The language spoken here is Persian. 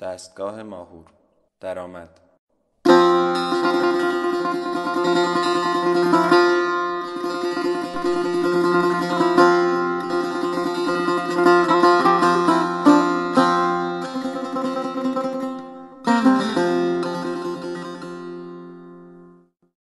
دستگاه ماهور. درآمد.